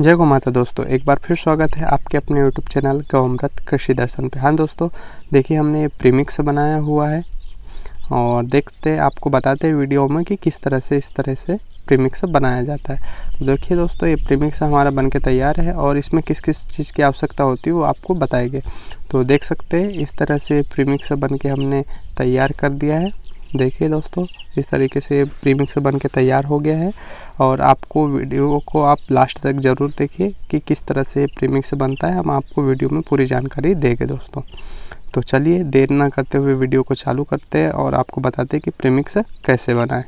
जय गौ माता दोस्तों, एक बार फिर स्वागत है आपके अपने यूट्यूब चैनल गौमृत कृषि दर्शन पे। हाँ दोस्तों, देखिए हमने ये प्रीमिक्स बनाया हुआ है और देखते, आपको बताते हैं वीडियो में कि किस तरह से इस तरह से प्रीमिक्स बनाया जाता है। तो देखिए दोस्तों, ये प्रीमिक्स हमारा बन के तैयार है और इसमें किस किस चीज़ की आवश्यकता होती है वो आपको बताएँगे। तो देख सकते हैं, इस तरह से प्रीमिक्स बन के हमने तैयार कर दिया है। देखिए दोस्तों इस तरीके से प्रीमिक्स बन के तैयार हो गया है और आपको वीडियो को आप लास्ट तक ज़रूर देखिए कि किस तरह से प्रीमिक्स बनता है। हम आपको वीडियो में पूरी जानकारी देंगे दोस्तों। तो चलिए, देर ना करते हुए वीडियो को चालू करते हैं और आपको बताते हैं कि प्रीमिक्स कैसे बनाएँ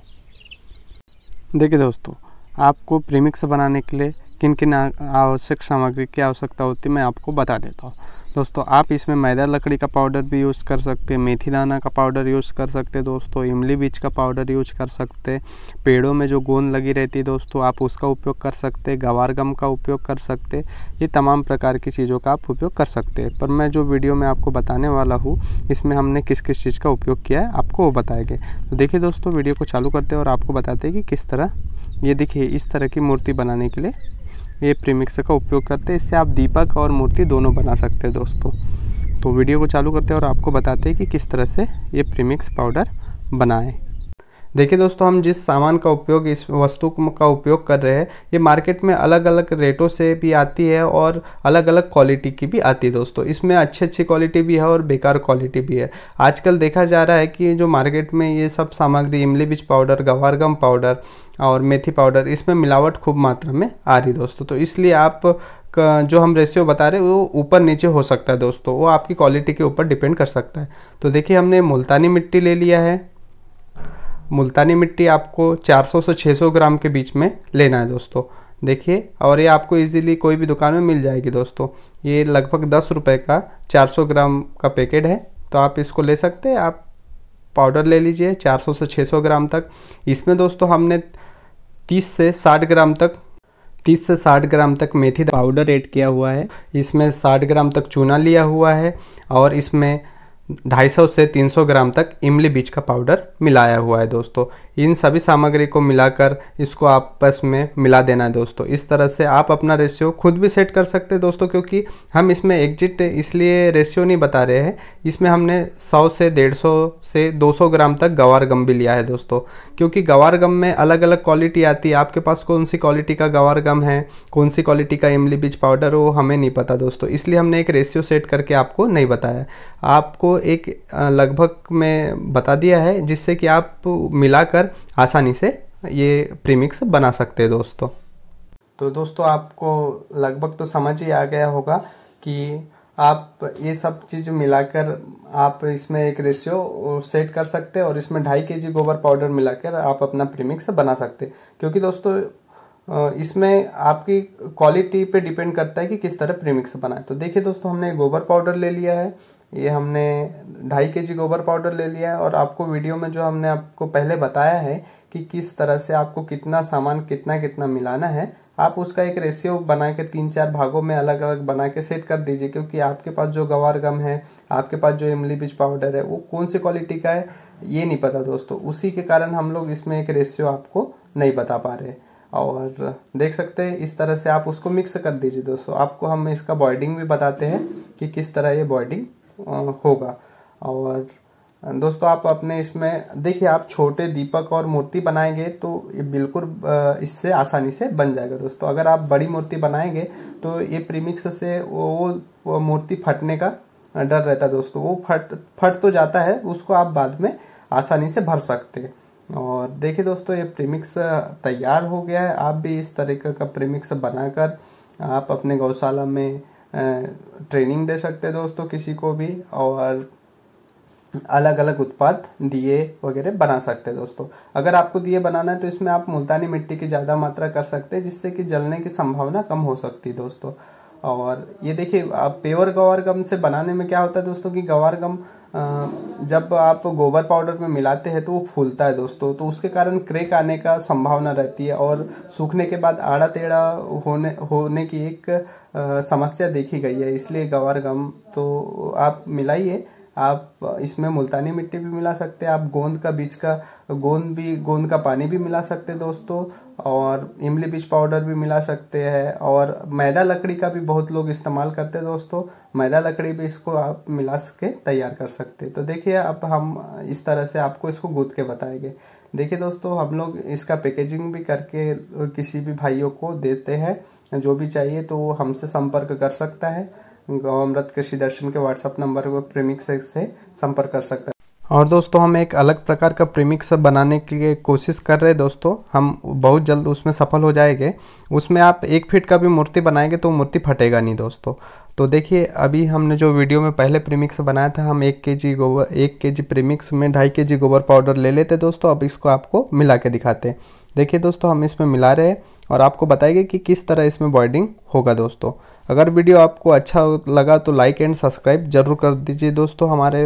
देखिए दोस्तों, आपको प्रीमिक्स बनाने के लिए किन किन आवश्यक सामग्री की आवश्यकता होती है मैं आपको बता देता हूँ। दोस्तों, आप इसमें मैदा लकड़ी का पाउडर भी यूज़ कर सकते हैं, मेथी दाना का पाउडर यूज़ कर सकते दोस्तों, इमली बीज का पाउडर यूज़ कर सकते पेड़ों में जो गोंद लगी रहती है दोस्तों, आप उसका उपयोग कर सकते गवार गम का उपयोग कर सकते ये तमाम प्रकार की चीज़ों का आप उपयोग कर सकते हैं। पर मैं जो वीडियो में आपको बताने वाला हूँ, इसमें हमने किस किस चीज़ का उपयोग किया है, आपको वो बताएँगे। तो देखिए दोस्तों, वीडियो को चालू करते हैं और आपको बताते हैं कि किस तरह, ये देखिए, इस तरह की मूर्ति बनाने के लिए ये प्रीमिक्स का उपयोग करते हैं। इससे आप दीपक और मूर्ति दोनों बना सकते हैं दोस्तों। तो वीडियो को चालू करते हैं और आपको बताते हैं कि किस तरह से ये प्रीमिक्स पाउडर बनाएँ। देखिए दोस्तों, हम जिस सामान का उपयोग, इस वस्तु का उपयोग कर रहे हैं, ये मार्केट में अलग अलग रेटों से भी आती है और अलग अलग क्वालिटी की भी आती है दोस्तों। इसमें अच्छी अच्छी क्वालिटी भी है और बेकार क्वालिटी भी है। आजकल देखा जा रहा है कि जो मार्केट में ये सब सामग्री, इमली बीज पाउडर गवारगम पाउडर और मेथी पाउडर, इसमें मिलावट खूब मात्रा में आ रही दोस्तों। तो इसलिए आप जो हम रेशियो बता रहे हैं, वो ऊपर नीचे हो सकता है दोस्तों। वो आपकी क्वालिटी के ऊपर डिपेंड कर सकता है। तो देखिए, हमने मुल्तानी मिट्टी ले लिया है। मुल्तानी मिट्टी आपको 400 से 600 ग्राम के बीच में लेना है दोस्तों। देखिए, और ये आपको इजीली कोई भी दुकान में मिल जाएगी दोस्तों। ये लगभग दस रुपये का 400 ग्राम का पैकेट है। तो आप इसको ले सकते हैं, आप पाउडर ले लीजिए 400 से 600 ग्राम तक। इसमें दोस्तों हमने 30 से 60 ग्राम तक 30 से 60 ग्राम तक मेथी पाउडर ऐड किया हुआ है। इसमें 60 ग्राम तक चूना लिया हुआ है और इसमें 250 से 300 ग्राम तक इमली बीज का पाउडर मिलाया हुआ है दोस्तों। इन सभी सामग्री को मिलाकर इसको आपस में मिला देना है दोस्तों। इस तरह से आप अपना रेशियो खुद भी सेट कर सकते हैं दोस्तों, क्योंकि हम इसमें एग्जिट इसलिए रेशियो नहीं बता रहे हैं। इसमें हमने 100 से 150 से 200 ग्राम तक गवार गम भी लिया है दोस्तों। क्योंकि गवार गम में अलग अलग क्वालिटी आती है। आपके पास कौन सी क्वालिटी का गवार गम है कौन सी क्वालिटी का इमली बीज पाउडर वो हमें नहीं पता दोस्तों। इसलिए हमने एक रेशियो सेट करके आपको नहीं बताया। आपको एक लगभग में बता दिया है, जिससे कि आप मिलाकर आसानी से ये प्रीमिक्स बना सकते हैं दोस्तों। तो दोस्तों, आपको लगभग तो समझ ही आ गया होगा कि आप ये सब चीज़ मिलाकर आप इसमें एक रेशियो सेट कर सकते हैं और इसमें ढाई के जी गोबर पाउडर मिलाकर आप अपना प्रीमिक्स बना सकते हैं। क्योंकि दोस्तों इसमें आपकी क्वालिटी पे डिपेंड करता है कि किस तरह प्रीमिक्स बनाए। तो देखिए दोस्तों, हमने गोबर पाउडर ले लिया है। ये हमने ढाई के जी गोबर पाउडर ले लिया है और आपको वीडियो में जो हमने आपको पहले बताया है कि किस तरह से आपको कितना सामान कितना कितना मिलाना है, आप उसका एक रेशियो बना के तीन चार भागों में अलग अलग बना के सेट कर दीजिए, क्योंकि आपके पास जो गवार गम है, आपके पास जो इमली बीज पाउडर है, वो कौन सी क्वालिटी का है, ये नहीं पता दोस्तों। उसी के कारण हम लोग इसमें एक रेशियो आपको नहीं बता पा रहे। और देख सकते हैं, इस तरह से आप उसको मिक्स कर दीजिए दोस्तों। आपको हम इसका बॉइडिंग भी बताते हैं कि किस तरह ये बॉइडिंग होगा। और दोस्तों आप अपने इसमें देखिए आप छोटे दीपक और मूर्ति बनाएँगे तो ये बिल्कुल इससे आसानी से बन जाएगा दोस्तों। अगर आप बड़ी मूर्ति बनाएँगे तो ये प्रीमिक्स से वो, वो मूर्ति फटने का डर रहता है दोस्तों। वो फट फट तो जाता है उसको आप बाद में आसानी से भर सकते हैं। और देखिए दोस्तों ये प्रीमिक्स तैयार हो गया है। आप भी इस तरीके का प्रीमिक्स बनाकर आप अपने गौशाला में ट्रेनिंग दे सकते दोस्तों किसी को भी और अलग अलग उत्पाद दिए वगैरह बना सकते हैं दोस्तों। अगर आपको दिए बनाना है तो इसमें आप मुल्तानी मिट्टी की ज़्यादा मात्रा कर सकते हैं, जिससे कि जलने की संभावना कम हो सकती है दोस्तों। और ये देखिए, आप प्योर गवार गम से बनाने में क्या होता है दोस्तों कि गवार गम जब आप गोबर पाउडर में मिलाते हैं तो वो फूलता है दोस्तों तो उसके कारण क्रेक आने का संभावना रहती है और सूखने के बाद आड़ा टेढ़ा होने होने की एक समस्या देखी गई है, इसलिए गवार गम तो आप मिलाइए। आप, इसमें मुल्तानी मिट्टी भी मिला सकते हैं, आप गोंद का बीज का, गोंद भी, गोंद का पानी भी मिला सकते हैं दोस्तों, और इमली बीज पाउडर भी मिला सकते हैं, और मैदा लकड़ी का भी बहुत लोग इस्तेमाल करते हैं दोस्तों, मैदा लकड़ी भी इसको आप मिला के तैयार कर सकते हैं। तो देखिए, अब हम इस तरह से आपको इसको गूद के बताएँगे। देखिए दोस्तों, हम लोग इसका पैकेजिंग भी करके किसी भी भाइयों को देते हैं, जो भी चाहिए तो वो हमसे संपर्क कर सकता है। गौमृत कृषि दर्शन के व्हाट्सएप नंबर पर प्रेमिक्स से संपर्क कर सकते हैं। और दोस्तों, हम एक अलग प्रकार का प्रीमिक्स बनाने के लिए कोशिश कर रहे हैं दोस्तों। हम बहुत जल्द उसमें सफल हो जाएँगे। उसमें आप एक फीट का भी मूर्ति बनाएँगे तो मूर्ति फटेगा नहीं दोस्तों। तो देखिए, अभी हमने जो वीडियो में पहले प्रीमिक्स बनाया था, हम एक के जी गोबर, एक के जी प्रीमिक्स में ढाई के जी गोबर पाउडर ले लेते दोस्तों। अब इसको आपको मिला के दिखाते हैं। देखिए दोस्तों, हम इसमें मिला रहे हैं। और आपको बताएगी कि किस तरह इसमें बॉइडिंग होगा दोस्तों। अगर वीडियो आपको अच्छा लगा तो लाइक एंड सब्सक्राइब ज़रूर कर दीजिए दोस्तों हमारे।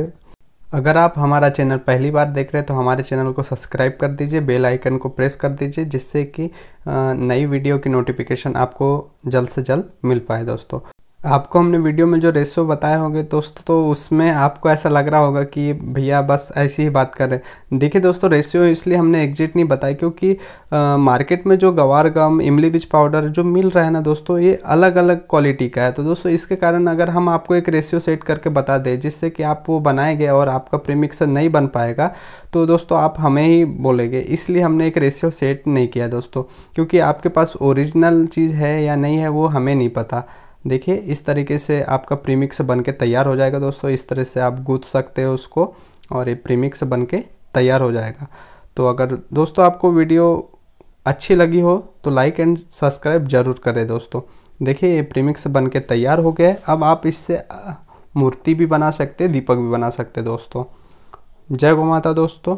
अगर आप हमारा चैनल पहली बार देख रहे हैं तो हमारे चैनल को सब्सक्राइब कर दीजिए बेल आइकन को प्रेस कर दीजिए, जिससे कि नई वीडियो की नोटिफिकेशन आपको जल्द से जल्द मिल पाए दोस्तों। आपको हमने वीडियो में जो रेशियो बताए होंगे दोस्तों तो उसमें आपको ऐसा लग रहा होगा कि भैया बस ऐसी ही बात कर रहे हैं। देखिए दोस्तों रेशियो इसलिए हमने एग्जिट नहीं बताया क्योंकि आ, मार्केट में जो गवार गम इमली बीज पाउडर जो मिल रहा है ना दोस्तों ये अलग अलग क्वालिटी का है। तो दोस्तों इसके कारण अगर हम आपको एक रेशियो सेट करके बता दें जिससे कि आप वो बनाएँगे और आपका प्रीमिक्सर नहीं बन पाएगा तो दोस्तों आप हमें ही बोलेंगे। इसलिए हमने एक रेशियो सेट नहीं किया दोस्तों क्योंकि आपके पास ओरिजिनल चीज़ है या नहीं है वो हमें नहीं पता। देखिए, इस तरीके से आपका प्रीमिक्स बन के तैयार हो जाएगा दोस्तों। इस तरह से आप गूँथ सकते हो उसको और ये प्रीमिक्स बन के तैयार हो जाएगा। तो अगर दोस्तों आपको वीडियो अच्छी लगी हो तो लाइक एंड सब्सक्राइब ज़रूर करें दोस्तों। देखिए, ये प्रीमिक्स बन के तैयार हो गया अब आप इससे मूर्ति भी बना सकते दीपक भी बना सकते दोस्तों। जय गो माता दोस्तों।